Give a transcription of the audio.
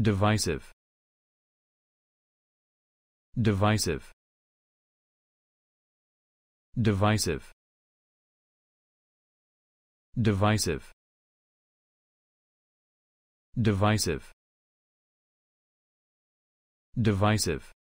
divisive. Divisive. Divisive. Divisive. Divisive. Divisive.